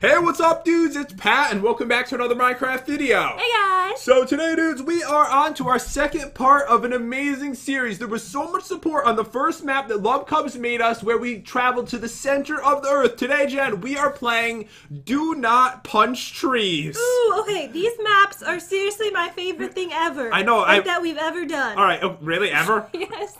Hey, what's up, dudes? It's Pat, and welcome back to another Minecraft video. Hey guys! So today, dudes, we are on to our second part of an amazing series. There was so much support on the first map that Love Cubs made us, where we traveled to the center of the Earth. Today, Jen, we are playing Do Not Punch Trees. Ooh, okay, these maps are seriously my favorite thing ever. I know, Like I- that we've ever done. All right, oh, really, ever? Yes.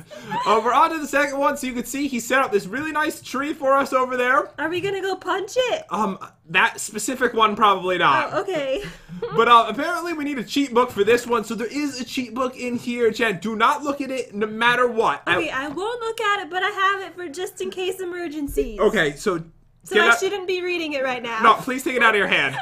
uh, we're on to the second one, so you can see he set up this really nice tree for us over there. Are we gonna go punch it? Um, that specific one, probably not. Oh, okay. But uh, apparently we need a cheat book for this one, so there is a cheat book in here, Jen. Do not look at it no matter what. I- okay, I won't look at it, but I have it for just in case emergencies. okay, so. So I shouldn't be reading it right now. No, please take it out of your hand.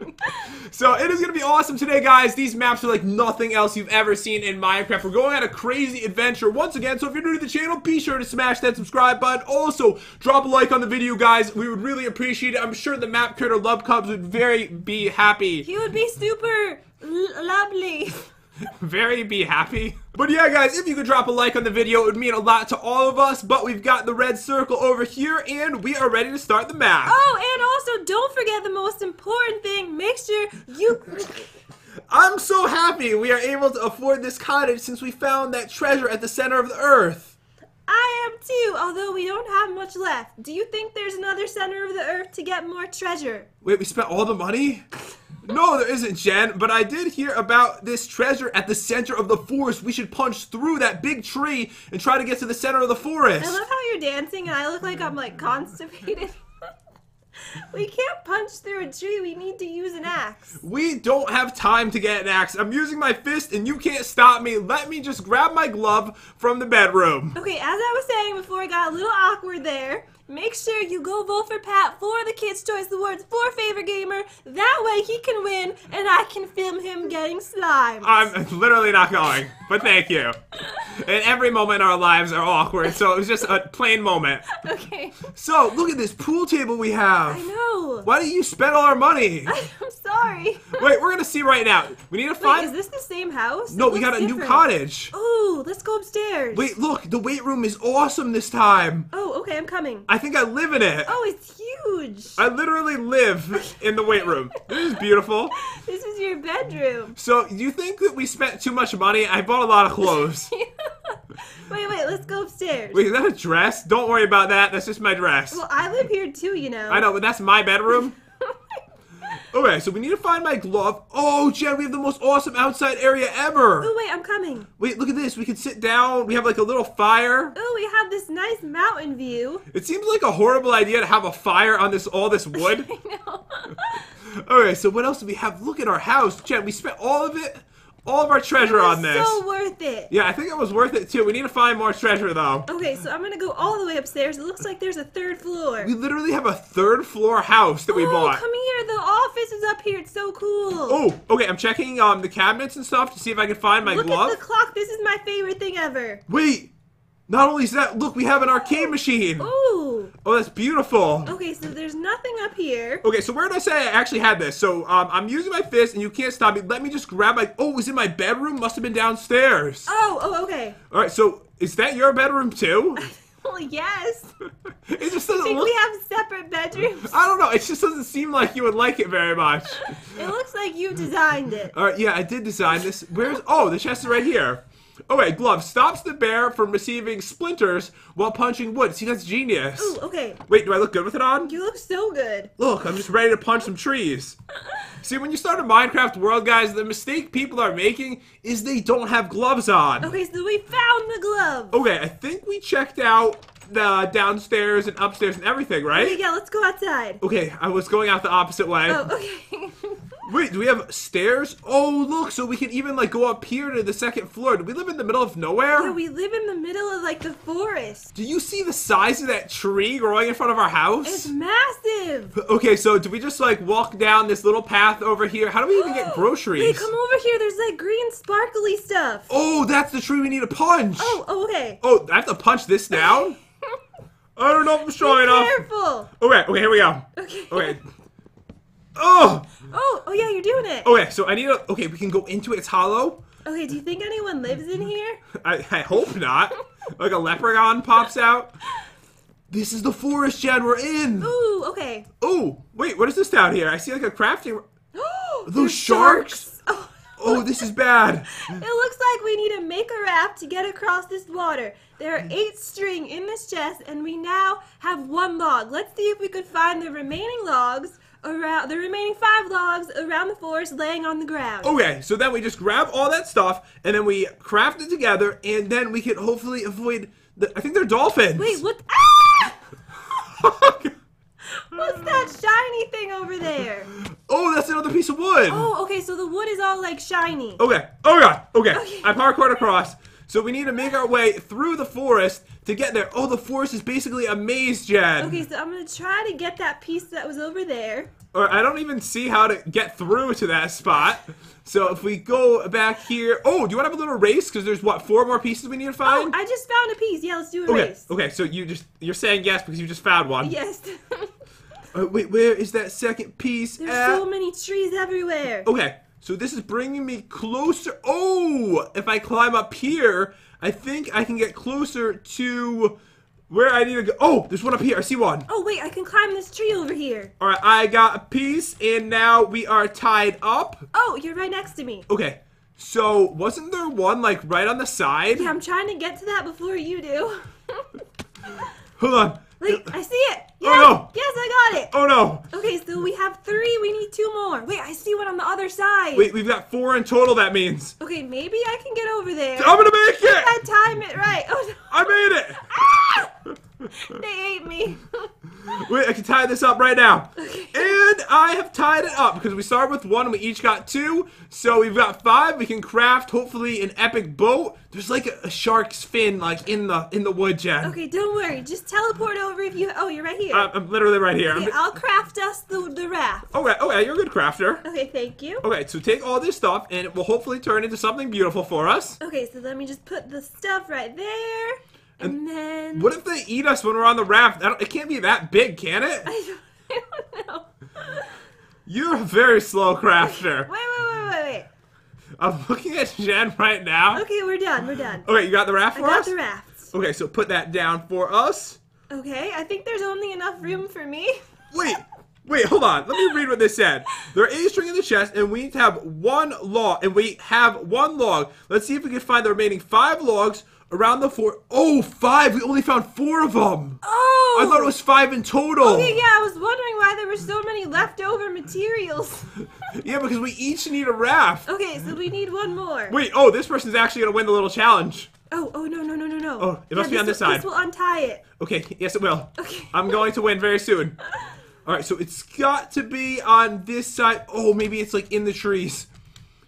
so it is going to be awesome today, guys. These maps are like nothing else you've ever seen in Minecraft. We're going on a crazy adventure once again. So if you're new to the channel, be sure to smash that subscribe button. Also, drop a like on the video, guys. We would really appreciate it. I'm sure the map creator Love Cubs would very be happy. He would be super lovely. very be happy. But yeah, guys, if you could drop a like on the video, it would mean a lot to all of us. But we've got the red circle over here, and we are ready to start the map. Oh, and also don't forget the most important thing. Make sure you. I'm so happy we are able to afford this cottage since we found that treasure at the center of the earth. I am too, although we don't have much left. Do you think there's another center of the earth to get more treasure? Wait, we spent all the money? No, there isn't, Jen, but I did hear about this treasure at the center of the forest. We should punch through that big tree and try to get to the center of the forest. I love how you're dancing and I look like I'm like constipated. we can't punch through a tree. We need to use an axe. We don't have time to get an axe. I'm using my fist and you can't stop me. Let me just grab my glove from the bedroom. Okay, as I was saying before, I got a little awkward there. Make sure you go vote for Pat for the Kids' Choice Awards for Favorite Gamer. That way he can win and I can film him getting slime. I'm literally not going, but thank you. And every moment in our lives are awkward, so it was just a plain moment. Okay. So, look at this pool table we have. I know. Why didn't you spend all our money? I'm sorry. Wait, we're gonna see right now. We need to Wait, find. is this the same house? no, It we got a looks new cottage. Oh, let's go upstairs. Wait, look, the weight room is awesome this time. Oh, okay, I'm coming. I think I live in it. Oh, it's huge. I literally live in the weight room. This is beautiful. This is your bedroom. So, do you think that we spent too much money? I bought a lot of clothes. wait, wait, let's go upstairs. Wait, is that a dress? Don't worry about that. That's just my dress. Well, I live here too, you know. I know, but that's my bedroom. Okay, so we need to find my glove. Oh, Jen, we have the most awesome outside area ever. oh, wait, I'm coming. Wait, look at this. We can sit down. We have like a little fire. Oh, we have this nice mountain view. It seems like a horrible idea to have a fire on this all this wood. I know. Okay, so what else do we have? Look at our house, Jen. We spent all of it, all of our treasure on this. It's so worth it. Yeah, I think it was worth it too. We need to find more treasure though. Okay, so I'm gonna go all the way upstairs. It looks like there's a third floor. We literally have a third floor house that we oh, bought. come here. The office is up here. It's so cool. Oh, okay. I'm checking um the cabinets and stuff to see if I can find my Look glove. at the clock. This is my favorite thing ever. Wait, not only is that, look, we have an arcade machine. Ooh. Oh, that's beautiful. Okay, so there's nothing up here. Okay, so where did I say I actually had this? So um, I'm using my fist, and you can't stop me. Let me just grab my. Oh, it was in my bedroom. Must have been downstairs. Oh, oh, okay. All right, so is that your bedroom too? Well, yes. it just doesn't think look. we have separate bedrooms. I don't know. It just doesn't seem like you would like it very much. It looks like you designed it. All right, yeah, I did design this. Where's? Oh, the chest is right here. Okay, glove stops the bear from receiving splinters while punching wood. See, that's genius. Ooh, okay. Wait, do I look good with it on? You look so good. Look, I'm just ready to punch some trees. See, when you start a Minecraft world, guys, the mistake people are making is they don't have gloves on. Okay, so we found the glove. Okay, I think we checked out the downstairs and upstairs and everything, Okay, right? yeah, let's go outside. Okay, I was going out the opposite way. Oh, okay. Wait, do we have stairs? Oh, look, so we can even like go up here to the second floor. Do we live in the middle of nowhere? yeah, we live in the middle of like the forest. Do you see the size of that tree growing in front of our house? It's massive. Okay, so do we just like walk down this little path over here? How do we even get oh, groceries? Wait, come over here. There's like green sparkly stuff. Oh, that's the tree we need to punch. Oh, oh, okay. Oh, I have to punch this down? I don't know if I'm strong Be enough. careful. Okay, okay, here we go. Okay. Okay. Oh! Oh, oh yeah, you're doing it. Okay, so I need a. Okay, we can go into it. It's hollow. Okay, do you think anyone lives in here? I, I hope not. Like a leprechaun pops out. This is the forest, Jen. We're in. Ooh, okay. Ooh, wait, what is this down here? I see like a crafting. Those Those sharks? Oh. Oh, this is bad. It looks like we need to make a raft to get across this water. There are eight string in this chest, and we now have one log. Let's see if we could find the remaining logs around the remaining five logs around the forest laying on the ground. Okay, so then we just grab all that stuff and then we craft it together, and then we can hopefully avoid the. I think they're dolphins. Wait, what? Ah! What's that shiny thing over there? oh, that's another piece of wood. Oh, okay, so the wood is all like shiny. Okay. Oh god. Okay. Okay. I parkoured across. So we need to make our way through the forest to get there. Oh, the forest is basically a maze, Jen. Okay, so I'm gonna try to get that piece that was over there. Or I don't even see how to get through to that spot. So if we go back here, oh, do you want to have a little race? Because there's what four more pieces we need to Oh, find. I just found a piece. Yeah, let's do a okay. race. Okay. So you just you're saying yes because you just found one. Yes. Uh, wait, where is that second piece There's at? so many trees everywhere. Okay, so this is bringing me closer. Oh, if I climb up here, I think I can get closer to where I need to go. Oh, there's one up here. I see one. Oh wait, I can climb this tree over here. All right, I got a piece, and now we are tied up. Oh, you're right next to me. Okay, so wasn't there one like right on the side? Yeah, I'm trying to get to that before you do. Hold on. Wait, I see it. Oh, no. yes, I got it. Oh no! Okay, so we have three. We need two more. Wait, I see one on the other side. Wait, we've got four in total. That means Okay, maybe I can get over there. I'm gonna make it! I time it right. Oh no. I made it. Ah! They ate me. Wait, I can tie this up right now. Okay. And I have tied it up because we started with one and we each got two. So we've got five. We can craft hopefully an epic boat. There's like a, a shark's fin like in the in the wood, Jen. Okay, don't worry. Just teleport over if you. Oh, you're right here. I'm, I'm literally right here. okay, I'll craft us the the raft. okay, okay, you're a good crafter. Okay, thank you. Okay, so take all this stuff and it will hopefully turn into something beautiful for us. Okay, so let me just put the stuff right there, and, then. What if they eat us when we're on the raft? It can't be that big, can it? I don't, I don't know. You're a very slow crafter. Wait, wait, wait, wait, wait. I'm looking at Jen right now. Okay, we're done. We're done. Okay, you got the raft for I for got us? the rafts. Okay, so put that down for us. Okay, I think there's only enough room for me. Wait, wait, hold on. Let me read what this said. There are eight string in the chest, and we need to have one log, and we have one log. Let's see if we can find the remaining five logs around the four. Oh, five! We only found four of them. Oh! I thought it was five in total. Okay, yeah, I was wondering why there were so many leftover materials. Yeah, because we each need a raft. okay, so we need one more. Wait, oh, this person's actually gonna win the little challenge. Oh, oh no, no, no, no, no. Oh, it must be on this side. This will untie it. Okay, yes, it will. Okay. I'm going to win very soon. All right, so it's got to be on this side. Oh, maybe it's like in the trees.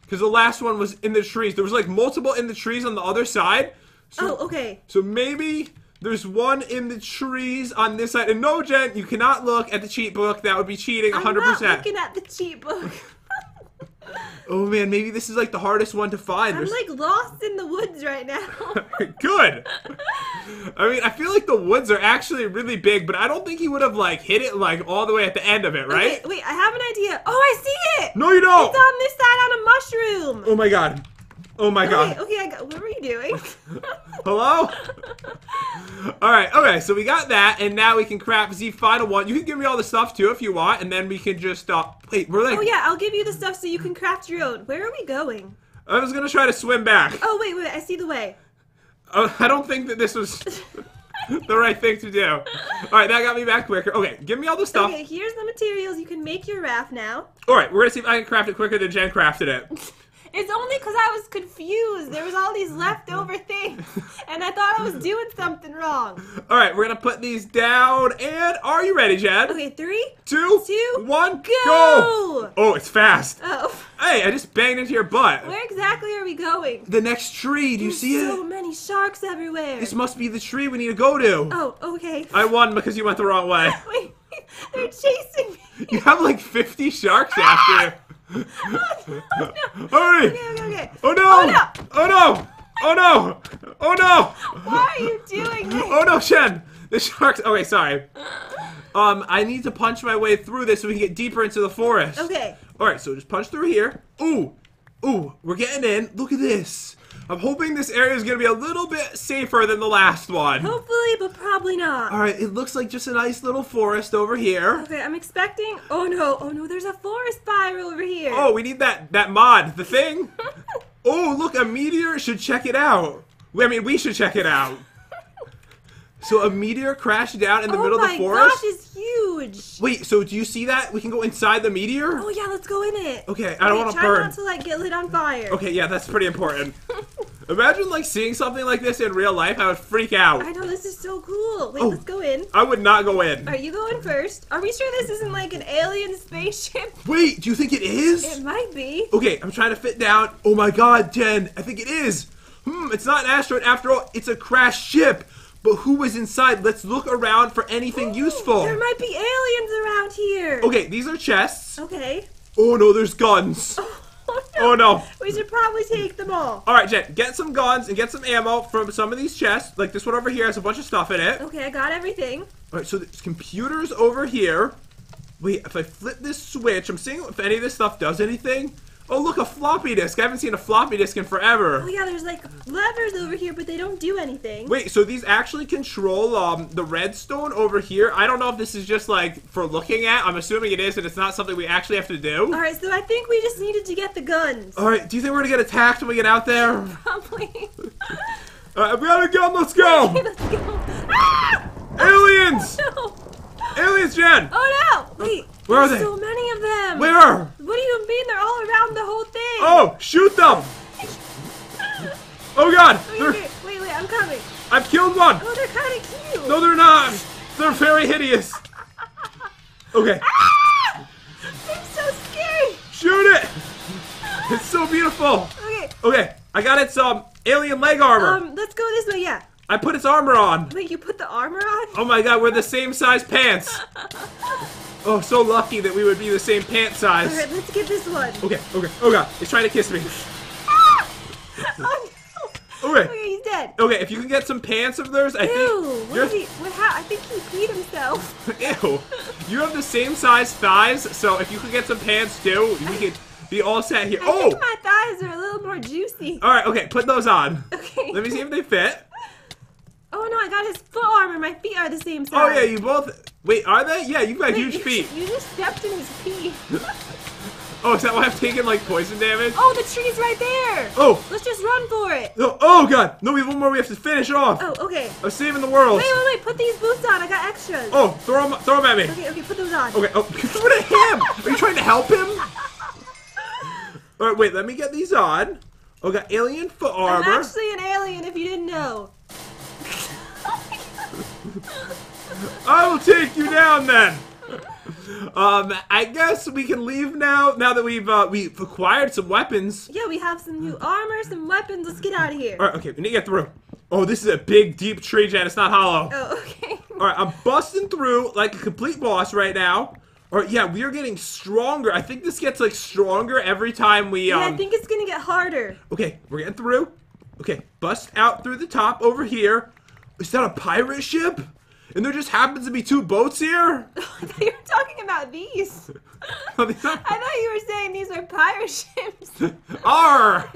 Because the last one was in the trees. There was like multiple in the trees on the other side. So, Oh, okay. so maybe there's one in the trees on this side. And no, Jen, you cannot look at the cheat book. That would be cheating 100%. I'm not looking at the cheat book. oh man, maybe this is like the hardest one to find. I'm There's- like lost in the woods right now. Good. I mean, I feel like the woods are actually really big, but I don't think he would have like hit it like all the way at the end of it, right? Okay, wait, I have an idea. Oh, I see it. No, you don't. It's on this side on a mushroom. Oh my god. Oh my god. okay, I got. What were you doing? Hello? Alright, okay, so we got that, and now we can craft the final one. You can give me all the stuff too if you want, and then we can just, uh, wait, we're like, oh yeah, I'll give you the stuff so you can craft your own. Where are we going? I was gonna try to swim back. Oh wait, wait, I see the way. Uh, I don't think that this was the right thing to do. Alright, that got me back quicker. Okay, give me all the stuff. Okay, here's the materials. You can make your raft now. Alright, we're gonna see if I can craft it quicker than Jen crafted it. It's only because I was confused. There was all these leftover things, and I thought I was doing something wrong. Alright, we're gonna put these down, and are you ready, Jen? Okay, three, Two, two, one, go! Oh, it's fast. Oh, Hey, I just banged into your butt. where exactly are we going? The next tree, do you see so it? So many sharks everywhere. This must be the tree we need to go to. Oh, okay. I won because you went the wrong way. Wait, they're chasing me. You have like 50 sharks after you. Hurry! Okay, okay, okay. Oh no! Oh, no. Oh no! Oh no! Oh no! Why are you doing this? Oh no, Shen! The sharks. Okay, sorry. Um, I need to punch my way through this so we can get deeper into the forest. Okay. All right, so just punch through here. Ooh, ooh, we're getting in. Look at this. I'm hoping this area is going to be a little bit safer than the last one. Hopefully, but probably not. All right, it looks like just a nice little forest over here. Okay, I'm expecting. Oh no! Oh no! There's a forest fire over here. Oh, we need that that mod, the thing. Oh, look, a meteor should check it out. I mean, we should check it out. So a meteor crashed down in the oh middle of the forest. Oh my gosh, it's huge. Wait, so do you see that? We can go inside the meteor? Oh yeah, let's go in it. Okay, I don't want to burn. try not to like get lit on fire. Okay, yeah, that's pretty important. Imagine like seeing something like this in real life. I would freak out. I know this is so cool. Wait, Oh. let's go in. I would not go in. Are you going first? Are we sure this isn't like an alien spaceship? Wait, do you think it is? It might be. Okay, I'm trying to fit down. Oh my god, Jen, I think it is. Hmm, it's not an asteroid after all. It's a crashed ship. But who was inside? Let's look around for anything useful. There might be aliens around here. Okay, these are chests. Okay. Oh no, there's guns. Oh Oh no. We should probably take them all. All right, Jen, get some guns and get some ammo from some of these chests. Like this one over here has a bunch of stuff in it. Okay, I got everything. All right, so there's computers over here. Wait, if I flip this switch, I'm seeing if any of this stuff does anything. Oh, look, a floppy disk. I haven't seen a floppy disk in forever. Oh yeah, there's like levers over here, but they don't do anything. Wait, so these actually control um, the redstone over here? I don't know if this is just like for looking at. I'm assuming it is, and it's not something we actually have to do. All right, so I think we just needed to get the guns. All right, do you think we're gonna get attacked when we get out there? Probably. right, we got a gun. Let's go. Let's go. Ah! Aliens! No. Aliens, Jen. Oh no! Wait. Where are they? So many of them. Where? What do you mean? They're all around the whole thing. Oh, shoot them! Oh God, Wait, wait, wait, wait, I'm coming. I've killed one. Oh, they're kind of cute. No, they're not. They're very hideous. Okay, Ah! They're so scary. shoot it. It's so beautiful. Okay. Okay, I got its um alien leg armor. Um, let's go this way. Yeah. I put its armor on. Wait, you put the armor on? Oh my God, we're the same size pants. Oh, so lucky that we would be the same pant size. All right, let's get this one. Okay, okay. Oh God, he's trying to kiss me. Ah! Oh no. Okay. Okay, he's dead. Okay, if you can get some pants of theirs, I Ew. think What he? What ha- I think he peed himself. Ew. You have the same size thighs, so if you could get some pants too, we could be all set here. I Oh! think my thighs are a little more juicy. Alright, okay, put those on. Okay. Let me see if they fit. Oh no, I got his foot armor. My feet are the same size. Oh yeah, you both Wait, are they? Yeah, you've got Wait, huge you- feet. You just stepped in his pee. Oh, is that why I've taken like poison damage? Oh, the tree's right there. Oh! Let's just run for it. Oh, oh god! No, we have one more we have to finish off! Oh, okay. I'm saving the world! Wait, wait, wait. Put these boots on. I got extras. Oh, throw them, throw them at me! Okay, okay. Put those on. Okay, oh, throw it at him! Are you trying to help him? Alright, wait, let me get these on. Oh, got alien foot armor. I'm actually an alien. If you didn't know. I will take you down then. Um, I guess we can leave now. Now that we've uh, we've acquired some weapons. Yeah, we have some new armor, some weapons. Let's get out of here. All right, okay, we need to get through. Oh, this is a big, deep tree, Jen. It's not hollow. Oh, okay. All right, I'm busting through like a complete boss right now. All right, yeah, we are getting stronger. I think this gets like stronger every time we Yeah, um. I think it's gonna get harder. Okay, we're getting through. Okay, bust out through the top over here. Is that a pirate ship? And there just happens to be two boats here. I thought you were talking about these. These I thought you were saying these are pirate ships. R.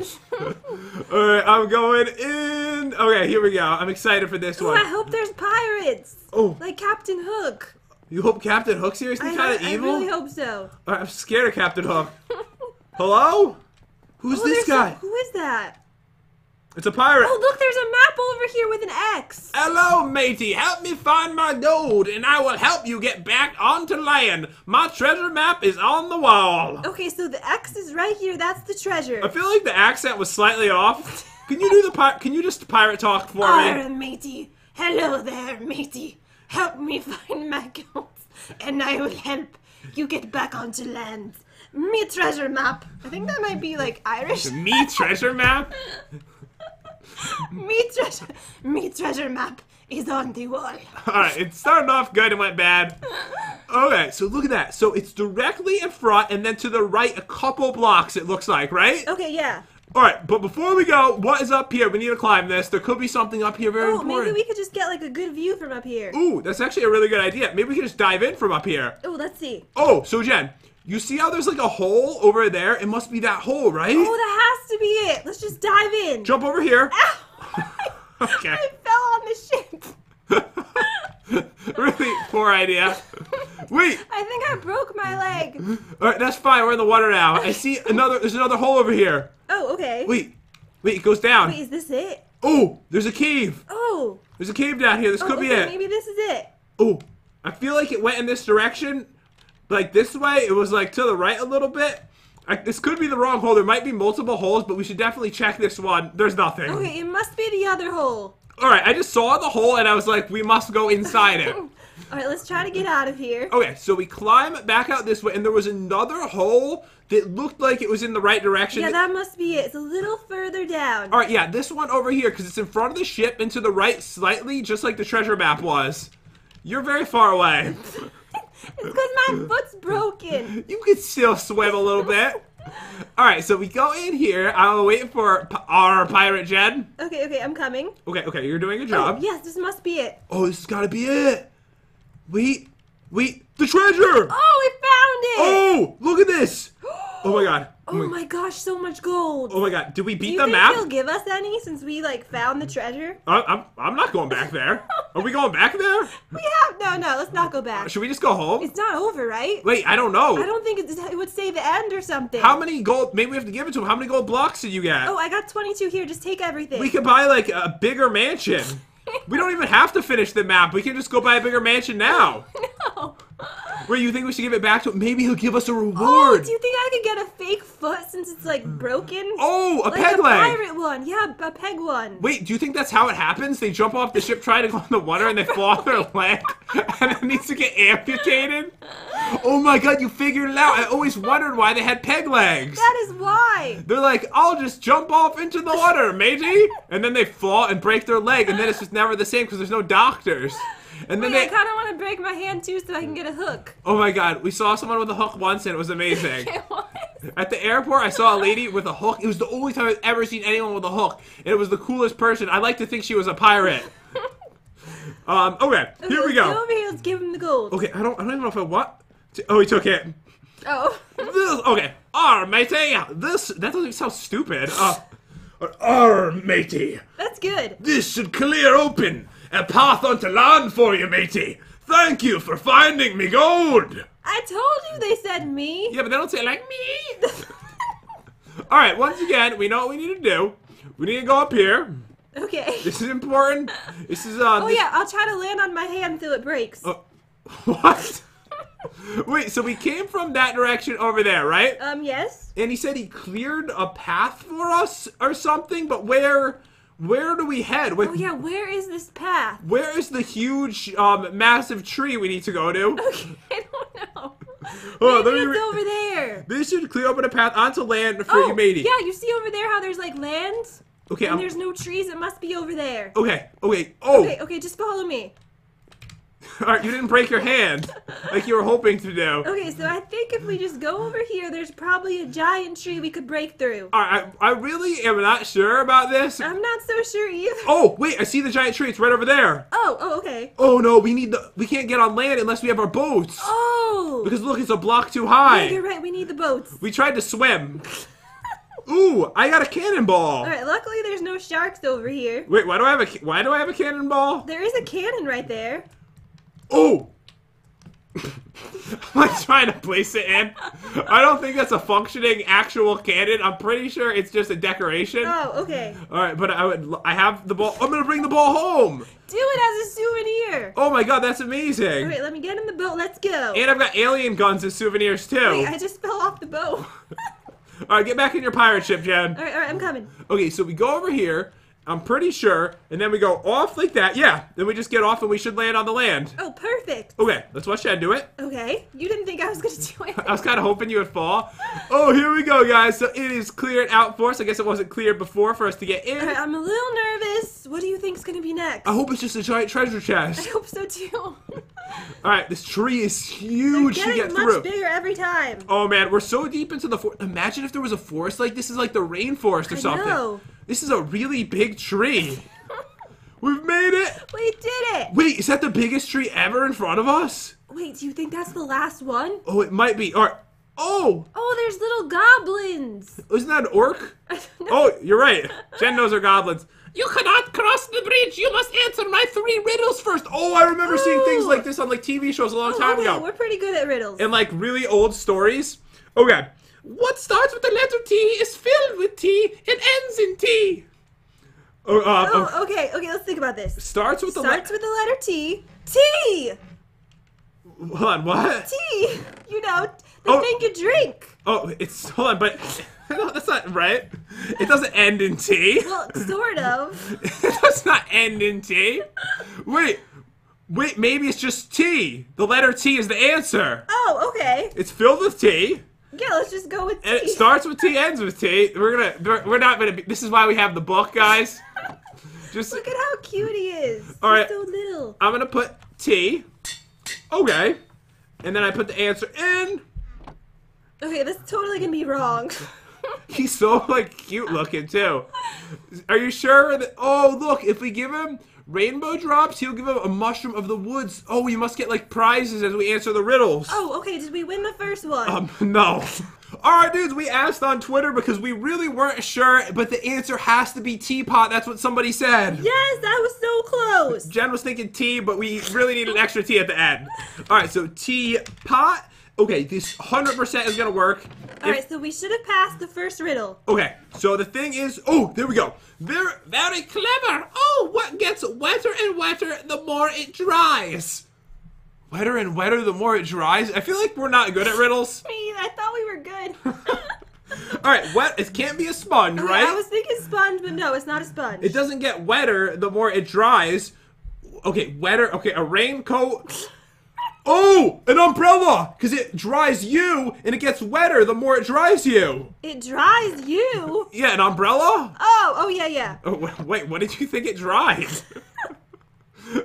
All right, I'm going in. Okay, here we go. I'm excited for this Oh, one. I hope there's pirates. Oh. Like Captain Hook. You hope Captain Hook's here? Isn't he kind of evil? I really hope so. Right, I'm scared of Captain Hook. Hello? Who's Oh, this there's some- guy? who is that? It's a pirate. Oh, look, there's a map over here with an X. Hello, matey. Help me find my gold, and I will help you get back onto land. My treasure map is on the wall. Okay, so the X is right here. That's the treasure. I feel like the accent was slightly off. Can you do the pi- Can you just pirate talk for me? Arr, matey. Hello there, matey. Help me find my gold, and I will help you get back onto land. Me treasure map. I think that might be like Irish. Me treasure map? me treasure. Me treasure map is on the wall. Alright, it started off good and went bad. Okay, so look at that. So it's directly in front and then to the right a couple blocks, it looks like, right? Okay, yeah. Alright, but before we go, what is up here? We need to climb this. There could be something up here very Oh, maybe we could just get like a good view from up here. Ooh, that's actually a really good idea. Maybe we can just dive in from up here. Oh, let's see. Oh, so Jen, You see how there's like a hole over there? It must be that hole, right? Oh, that has to be it. Let's just dive in. Jump over here. Ow! Okay. I fell on the ship. really poor idea. Wait. I think I broke my leg. All right, that's fine. We're in the water now. I see another. There's another hole over here. Oh, okay. Wait. Wait. It goes down. Wait, is this it? Oh, there's a cave. Oh. There's a cave down here. This oh, could be it. Maybe this is it. Oh, I feel like it went in this direction, like this way. It was like to the right a little bit. I, this could be the wrong hole. There might be multiple holes, but we should definitely check this one. There's nothing. Okay, it must be the other hole. All right, I just saw the hole and I was like, we must go inside it. All right, let's try to get out of here. Okay, so we climb back out this way, and there was another hole that looked like it was in the right direction. Yeah, that must be it. It's a little further down. All right, yeah, this one over here because it's in front of the ship and to the right slightly, just like the treasure map was. You're very far away. It's because my foot's broken. You can still swim a little bit. All right, so we go in here. I'll wait for p- our pirate Jed. Okay, okay, I'm coming. Okay, okay, you're doing a Oh, job. yes, this must be it. Oh, this has got to be it. Wait, wait, the treasure. Oh, we found it! Oh, look at this. Oh my god. Oh, oh my gosh, so much gold. Oh my god. Did we beat Do you the think map? he'll give us any since we like found the treasure? I- I'm, I'm not going back there. Are we going back there? We have no, no. Let's not go back. Should we just go home? It's not over, right? Wait, I don't know. I don't think it's, it would say the end or something. How many gold? Maybe we have to give it to him. How many gold blocks did you get? Oh, I got 22 here. Just take everything. We could buy like a bigger mansion. we don't even have to finish the map. We can just go buy a bigger mansion now. no. Where you think we should give it back to him? Maybe he'll give us a reward. Oh, reward. do you think I could get a fake foot since it's like broken? Oh, a like peg a leg. pirate one. Yeah, a peg one. Wait, do you think that's how it happens? They jump off the ship trying to go in the water and they fall off their leg and it needs to get amputated? Oh my god, you figured it out. I always wondered why they had peg legs. That is why. They're like, I'll just jump off into the water, matey. And then they fall and break their leg, and then it's just never the same because there's no doctors. And then Wait, I kind of want to break my hand too so I can get a hook. oh my god, we saw someone with a hook once and it was amazing. It was. At the airport, I saw a lady with a hook. It was the only time I've ever seen anyone with a hook, and it was the coolest person. I like to think she was a pirate. Um, okay, here we go. over here. Let's give him the gold. Okay, I don't, I don't even know if I want. To, oh, he took it. Oh. This, okay, R matey. This that doesn't sound stupid. Uh, R matey. That's good. This should clear open a path onto land for you, matey. Thank you for finding me gold. I told you they said me. Yeah, but they don't say like me. All right, once again, we know what we need to do. We need to go up here. Okay. This is important. This is uh. Oh this- yeah, I'll try to land on my hand till it breaks. Oh, what? Wait, so we came from that direction over there, right? Um, yes. And he said he cleared a path for us or something, but where where do we head? Wait, Oh yeah, where is this path? where is the huge um massive tree we need to go to? Okay, I don't know. Oh, Maybe it's over there. This should clear open a path onto land for Oh, you, matey. yeah, you see over there how there's like land Okay, and I'm, there's no trees. It must be over there. okay, okay. Oh, Okay, okay, just follow me. all right. You didn't break your hand like you were hoping to do. Okay, so I think if we just go over here, there's probably a giant tree we could break through. All right, I, I really am not sure about this. I'm not so sure either. Oh, wait, I see the giant tree. It's right over there. Oh, oh, okay. Oh no, we need the we can't get on land unless we have our boats. Oh! Because look, it's a block too high. Yeah, you're right, we need the boats. We tried to swim. Ooh, I got a cannonball. Alright, luckily there's no sharks over here. Wait, why do I have a why do I have a cannonball? There is a cannon right there. Oh. I'm like trying to place it in. I don't think that's a functioning actual cannon. I'm pretty sure it's just a decoration. Oh, okay. All right, but I would I have the ball. I'm gonna bring the ball home. Do it as a souvenir. Oh my god, that's amazing. Alright, let me get in the boat. Let's go. And I've got alien guns as souvenirs too. Wait, I just fell off the boat. All right, get back in your pirate ship, Jen. alright, alright, I'm coming. Okay, so we go over here. I'm pretty sure, and then we go off like that. Yeah, then we just get off and we should land on the land. Oh, perfect. Okay, let's watch Jen do it. Okay. You didn't think I was gonna do it. I was kind of hoping you would fall. Oh, here we go, guys. So it is cleared out for us. I guess it wasn't cleared before for us to get in. I'm a little nervous. What do you think's gonna be next? I hope it's just a giant treasure chest. I hope so too. All right, this tree is huge to Getting get much through. bigger every time. Oh man, we're so deep into the forest. Imagine if there was a forest like this is like the rainforest or I something. know. This is a really big tree. We've made it. We did it. Wait, is that the biggest tree ever in front of us? Wait, do you think that's the last one? Oh, it might be. All right. Oh, Oh, there's little goblins. isn't that an orc? Oh, you're right. Jen knows her goblins. You cannot cross the bridge. You must answer my three riddles first. Oh, I remember seeing things like this on like TV shows a long time Oh, okay, ago. we're pretty good at riddles. And like really old stories. Okay. What starts with the letter T is filled with T and ends in T. Oh, uh, Oh, oh, okay, okay, let's think about this. starts with the Starts letter. with the letter T. T! Hold on, what? T! You know, the Oh. thing you drink. Oh, it's hold on, but no, that's not right. It doesn't end in T. Well, sort of. it does not end in T. Wait, wait, maybe it's just T. The letter T is the answer. Oh, okay. It's filled with T. Yeah, let's just go with T. And it starts with T, ends with T. We're gonna, we're, we're not gonna be. This is why we have the book, guys. Just Look at how cute he is. All He's so little. I'm gonna put T. Okay. And then I put the answer in. Okay, this is totally gonna be wrong. He's so like cute looking too. Are you sure that oh look, if we give him rainbow drops, he'll give him a mushroom of the woods. Oh, we must get like prizes as we answer the riddles. Oh, okay, did we win the first one? Um, no. Alright, dudes, we asked on Twitter because we really weren't sure, but the answer has to be teapot. That's what somebody said. yes, that was so close. Jen was thinking tea, but we really need an extra T at the end. Alright, so teapot. Okay, this 100% is gonna work. All If- right, so we should have passed the first riddle. Okay, so the thing is, oh, there we go. Very, very clever. Oh, what gets wetter and wetter the more it dries? Wetter and wetter the more it dries. I feel like we're not good at riddles. Me, I thought we were good. All right, wet. It can't be a sponge, Okay, right? I was thinking sponge, but no, it's not a sponge. It doesn't get wetter the more it dries. Okay, wetter. Okay, a raincoat. Oh, an umbrella, because it dries you, and it gets wetter the more it dries you. It dries you. Yeah, an umbrella. Oh, oh yeah, yeah. Oh, wait, what did you think it dried? All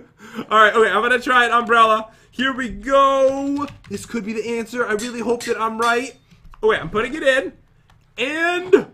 right, okay, I'm gonna try an umbrella. Here we go. This could be the answer. I really hope that I'm right. Oh wait, I'm putting it in, and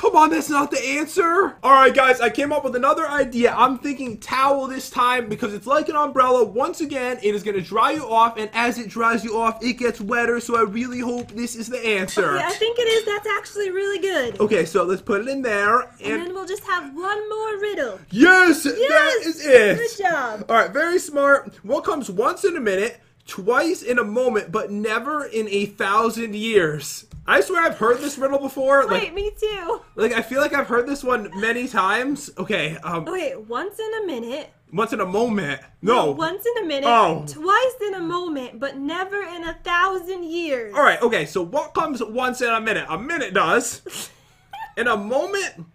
come on, that's not the answer. All right, guys, I came up with another idea. I'm thinking towel this time because it's like an umbrella. Once again, it is gonna dry you off, and as it dries you off, it gets wetter. So I really hope this is the answer. Yeah, I think it is. That's actually really good. Okay, so let's put it in there, And and then we'll just have one more riddle. yes, that Yes! is it. Good job. All right, very smart. What comes once in a minute, twice in a moment, but never in a thousand years? I swear I've heard this riddle before. Wait, Like, me too. like I feel like I've heard this one many times. Okay, um, Okay, once in a minute. once in a moment. No. Once in a minute. Oh. Twice in a moment, but never in a thousand years. All right. Okay. So what comes once in a minute? A minute does. In a moment.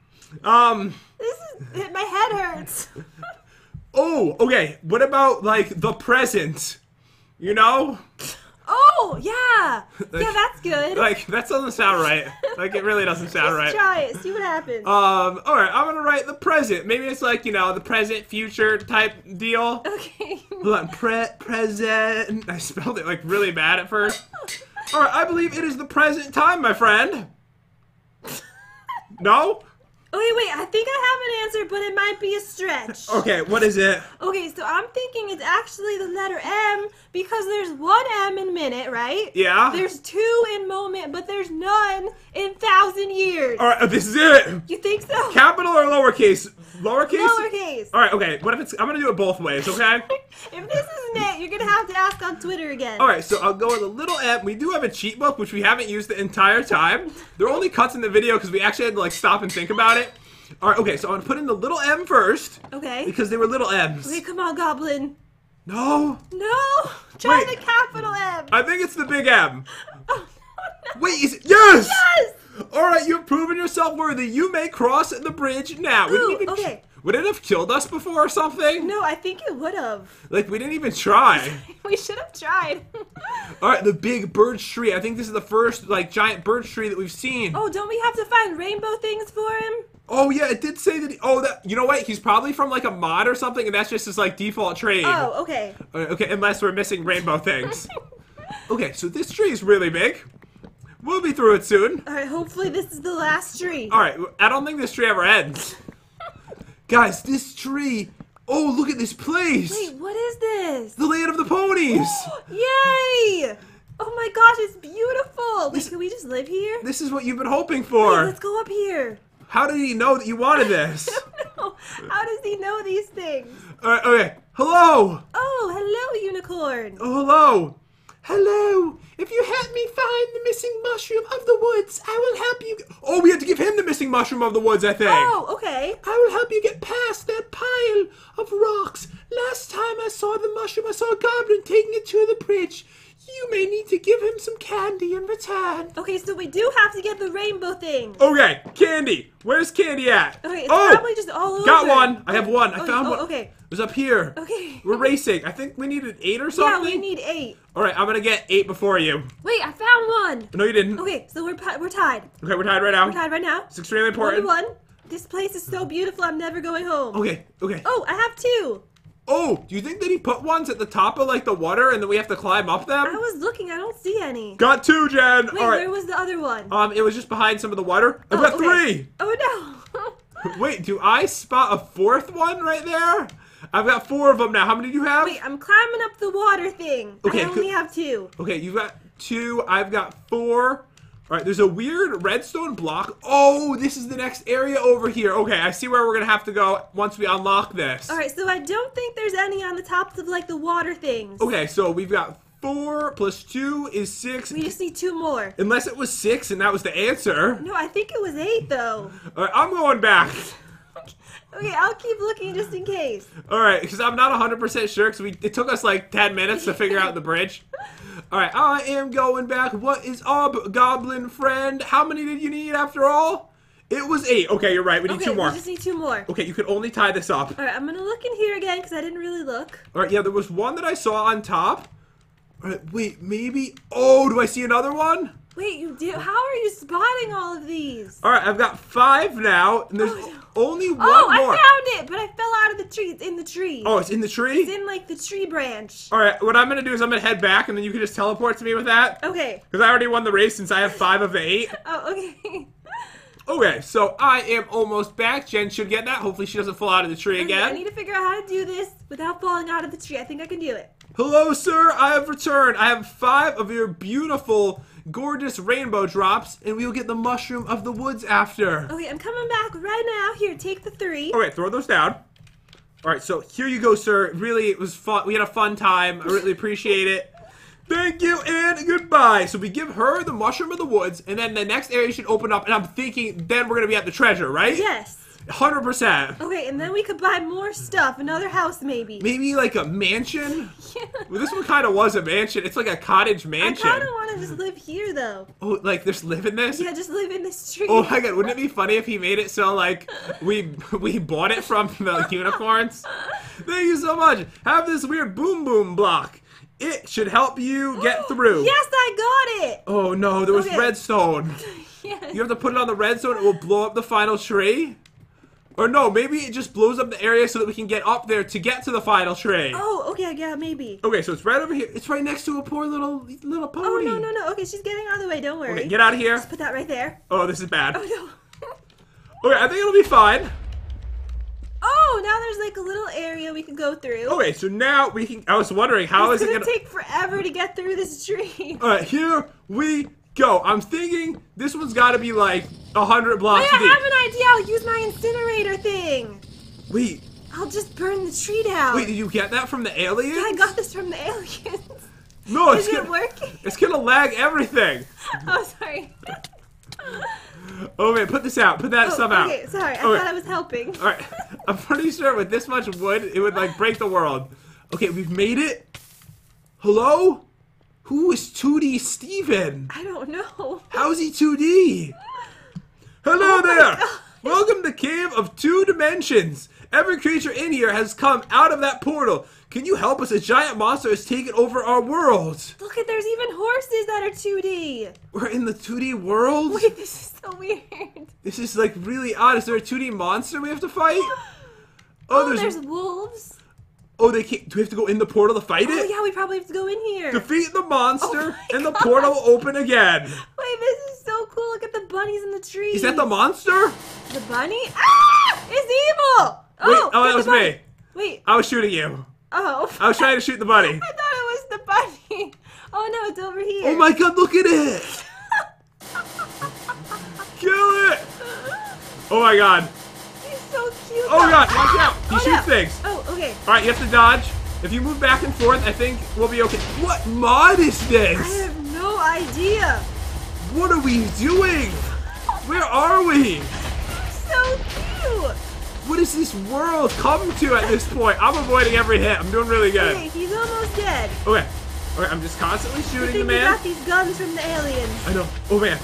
Um. This is my head hurts. Oh. Okay. What about like the present? You know. Oh yeah, yeah, that's good. Like that doesn't sound right. Like it really doesn't sound right. Try it. See what happens. Um, all right, I'm gonna write the present. Maybe it's like you know the present future type deal. okay. Hold on, pre present. I spelled it like really bad at first. All right, I believe it is the present time, my friend. No? Okay, wait. I think I have an answer, but it might be a stretch. Okay, what is it? Okay, so I'm thinking it's actually the letter M because there's one M in minute, right? Yeah. There's two in moment, but there's none in thousand years. All right, this is it. You think so? Capital or lowercase? Lowercase. Lowercase. All right, okay. What if it's? I'm gonna do it both ways, okay? If this isn't it, you're gonna have to ask on Twitter again. All right, so I'll go with a little M. We do have a cheat book, which we haven't used the entire time. There are only cuts in the video because we actually had to like stop and think about it. All right, okay, so I'm gonna put in the little M first Okay. because they were little M's. Okay, come on, Goblin. No, No. Try Wait. the capital M. I think it's the big M. Oh, no. Wait, is it? Yes. Yes. All right, you've proven yourself worthy. You may cross the bridge now. Ooh, even. okay. Would it have killed us before or something? No, I think it would have. Like we didn't even try. We should have tried. All right, the big birch tree. I think this is the first like giant birch tree that we've seen. oh, don't we have to find rainbow things for him? Oh yeah, it did say that. He, oh, that you know what? He's probably from like a mod or something, and that's just his like default trade. Oh, okay. Uh, Okay, unless we're missing rainbow things. okay, so this tree is really big. We'll be through it soon. All right, hopefully this is the last tree. All right, I don't think this tree ever ends. Guys, this tree. Oh, look at this place. Wait, what is this? The land of the ponies. Yay! Oh my gosh, it's beautiful. Wait, can we just live here? This is what you've been hoping Wait, for. let's go up here. How did he know that you wanted this? no. How does he know these things? All right, okay. Hello. Oh, hello, unicorn. Oh, hello. Hello. If you help me find the missing mushroom of the woods, I will help you. Oh, we have to give him the missing mushroom of the woods, I think. Oh, okay. I will help you get past that pile of rocks. Last time I saw the mushroom, I saw a goblin taking it to the bridge. You may need to give him some candy in return. Okay, so we do have to get the rainbow thing. Okay, candy. Where's candy at? Okay, it's oh, probably just all over. got one. I have oh, one. I Oh, found oh, one. okay. It was up here. Okay. We're racing. I think we needed eight or something. Yeah, we need eight. All right, I'm gonna get eight before you. Wait, I found one. No, you didn't. Okay, so we're we're tied. Okay, we're tied right now. We're tied right now. It's extremely One important. one. This place is so beautiful. I'm never going home. Okay, okay. Oh, I have two. Oh, do you think that he put ones at the top of like the water and then we have to climb up them? I was looking. I don't see any. Got two, Jen. Wait, All right. where was the other one? Um, it was just behind some of the water. I've Oh, got okay. three. Oh no. Wait, do I spot a fourth one right there? I've got four of them now. How many do you have? Wait, I'm climbing up the water thing. Okay, I only have two. Okay, you've got two. I've got four. All right, there's a weird redstone block. Oh, this is the next area over here. Okay, I see where we're gonna have to go once we unlock this. All right, so I don't think there's any on the tops of like the water things. Okay, so we've got four plus two is six. We just need two more. Unless it was six and that was the answer. No, I think it was eight though. All right, I'm going back. Okay, I'll keep looking just in case. All right, because I'm not 100% sure because we it took us like 10 minutes to figure out the bridge. All right, I am going back. What is up, goblin friend? How many did you need after all? It was eight. Okay, you're right. We need Okay, two more. we just need two more. Okay, you can only tie this up. All right, I'm gonna look in here again because I didn't really look. All right, yeah, there was one that I saw on top. All right, wait, maybe. Oh, do I see another one? Wait, you do? How are you spotting all of these? All right, I've got five now, and there's Oh, only oh, one Oh, I found it, but I fell out of the tree. It's in the tree. oh, it's in the tree. It's in like the tree branch. All right, what I'm gonna do is I'm gonna head back, and then you can just teleport to me with that. Okay. Because I already won the race since I have five of the eight. Oh, okay. Okay, so I am almost back. Jen should get that. Hopefully she doesn't fall out of the tree Okay, I need to figure out how to do this without falling out of the tree. I think I can do it. Hello, sir. I have returned. I have five of your beautiful, gorgeous rainbow drops, and we will get the mushroom of the woods after. Okay, I'm coming back right now. Here, take the three. All right, throw those down. All right, so here you go, sir. Really, it was fun. We had a fun time. I really appreciate it. Thank you and goodbye. So we give her the mushroom of the woods, and then the next area should open up. And I'm thinking then we're gonna be at the treasure, right? Yes. Hundred percent. Okay, and then we could buy more stuff. Another house, maybe. Maybe like a mansion. Yeah. Well, this one kind of was a mansion. It's like a cottage mansion. I kind of want to just live here, though. Oh, like there's live in this. Yeah, just live in this tree. Oh my god, wouldn't it be funny if he made it so like we we bought it from the unicorns? Thank you so much. Have this weird boom boom block. It should help you get through. Yes, I got it. Oh no, there was Okay. redstone. Yes. You have to put it on the redstone. It will blow up the final tree. Or no, maybe it just blows up the area so that we can get up there to get to the final tree. Oh, okay, yeah, maybe. Okay, so it's right over here. It's right next to a poor little little pony. Oh no, no, no. Okay, she's getting out of the way. Don't worry. Okay, get out of here. Let's put that right there. Oh, this is bad. Oh no. Okay, I think it'll be fine. oh, now there's like a little area we can go through. Okay, so now we can. I was wondering how it's is it gonna, gonna. take forever to get through this tree. All right, here we go. I'm thinking this one's got to be like a hundred blocks Wait, I have an idea. I'll use my incinerator thing. Wait, I'll just burn the tree down. wait, did you get that from the aliens? I got this from the aliens. no, it's it gonna, working? it's gonna lag everything. Oh, sorry. Oh wait, put this out. Put that Oh, stuff out. okay, sorry. I oh, Okay. thought I was helping. All right, I'm pretty sure with this much wood, it would like break the world. Okay, we've made it. Hello? Who is 2D Steven? I don't know. How's he 2D? Hello Oh there! Welcome to Cave of Two Dimensions. Every creature in here has come out of that portal. Can you help us? A giant monster has taken over our world. Look at there's even horses that are 2D. We're in the 2D world? Wait, this is so weird. This is like really odd. Is there a 2D monster we have to fight? Oh, oh, there's, there's wolves. Oh, they can't. Do we have to go in the portal to fight it. Oh it? yeah, we probably have to go in here. Defeat the monster, Oh and the God. portal will open again. Wait, this is so cool. Look at the bunnies in the trees. Is that the monster? The bunny? Ah! It's evil! Oh, Wait, oh, get that was bunny. me. Wait. I was shooting you. Oh. I was trying to shoot the bunny. I thought it was the bunny. Oh no, it's over here. Oh my god, look at it! Kill it! Oh my god. So cute. Oh god, watch out! He Oh, shoots no. things. Oh, okay. Alright, you have to dodge. If you move back and forth, I think we'll be okay. What mod is this? I have no idea. What are we doing? Where are we? So cute. What is this world come to at this point? I'm avoiding every hit. I'm doing really good. Okay, he's almost dead. Okay. Okay, I'm just constantly shooting think the we man. got these guns from the aliens. I know. Oh man.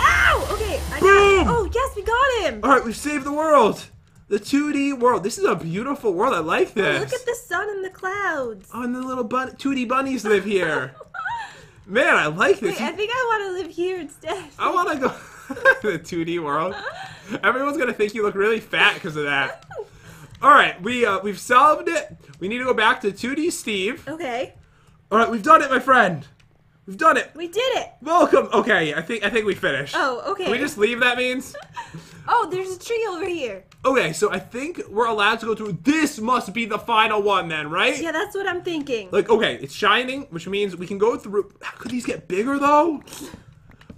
Ow! Okay. I Boom! Got, oh yes, we got him. Alright, we've saved the world. The 2D world. This is a beautiful world. I like Oh, this. look at the sun and the clouds. Oh, and the little bun- 2D bunnies live here. Man, I like this. Wait, I think I want to live here instead. I want to go the 2D world. Everyone's gonna think you look really fat because of that. All right, we uh, we've solved it. We need to go back to 2D Steve. Okay, All right, we've done it, my friend. We've done it. we did it. Welcome. Okay, I think I think we finished. Oh, okay. Can we just leave? That means. Oh, there's a tree over here. Okay, so I think we're allowed to go through. This must be the final one, then, right? Yeah, that's what I'm thinking. Like, okay, it's shining, which means we can go through. How could these get bigger though?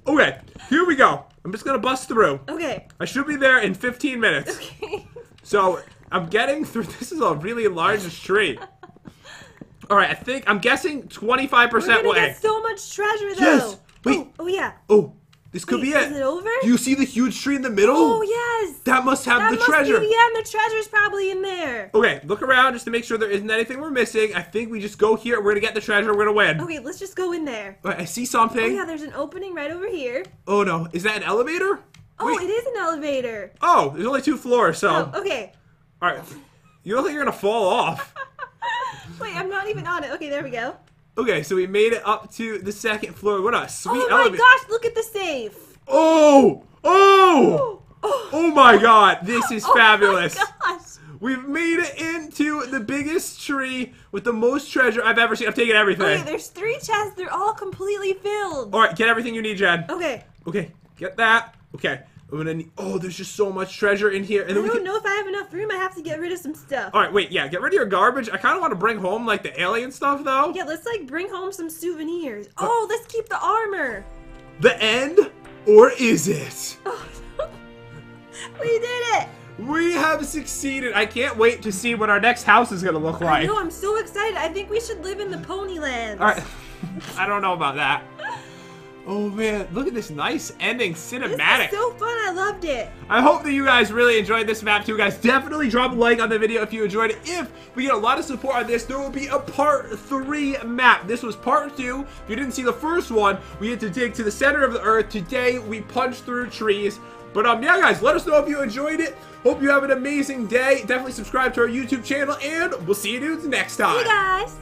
Okay, here we go. I'm just gonna bust through. Okay. I should be there in 15 minutes. Okay. So I'm getting through. This is a really large tree. All right, I think I'm guessing 25% We're gonna way. get so much treasure though. Yes. Wait. Oh, oh yeah. oh, this could Wait, be it. is it over? Do you see the huge tree in the middle? Oh yes. That must have That the must treasure. Be, yeah, and the treasure's probably in there. Okay, look around just to make sure there isn't anything we're missing. I think we just go here. We're gonna get the treasure. We're gonna win. Okay, let's just go in there. All right, I see something. Oh yeah, there's an opening right over here. Oh no, is that an elevator? Oh, Wait. it is an elevator. Oh, there's only two floors, so. Oh, okay. All right. You look like you're gonna fall off. Wait, I'm not even on it. Okay, there we go. Okay, so we made it up to the second floor. What a sweet oh my elevator. gosh, look at the safe. Oh! Oh! Oh, Oh my god, this is oh fabulous. My gosh. We've made it into the biggest tree with the most treasure I've ever seen. I'm taking everything. Okay, there's three chests. They're all completely filled. Alright, get everything you need, Jen. Okay. Okay, get that. Okay. I'm gonna need oh, there's just so much treasure in here. And I then we don't can know if I have enough room. I have to get rid of some stuff. Alright, wait, yeah, get rid of your garbage. I kinda wanna bring home like the alien stuff though. Yeah, let's like bring home some souvenirs. Uh, oh, let's keep the armor. The end? Or is it? Oh, we did it. We have succeeded. I can't wait to see what our next house is gonna look like. I know, I'm so excited. I think we should live in the Ponyland. Alright. I don't know about that. Oh man, look at this nice ending This cinematic. is so fun. I loved it. I hope that you guys really enjoyed this map too, guys. Definitely drop a like on the video if you enjoyed it. If we get a lot of support on this, there will be a part three map. This was part two. If you didn't see the first one, we had to dig to the center of the earth. Today, we punched through trees. But um, yeah, guys, let us know if you enjoyed it. Hope you have an amazing day. Definitely subscribe to our YouTube channel, and we'll see you dudes next time. Hey guys.